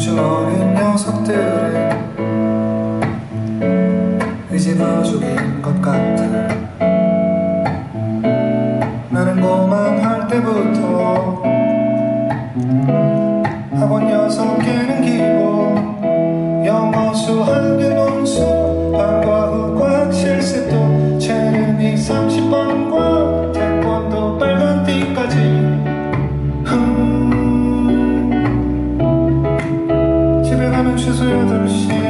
저린 녀석들은 이제 부족인 것 같아. 나는 고만할 때부터 학원 녀석 개는 길고 영어 수학은 share.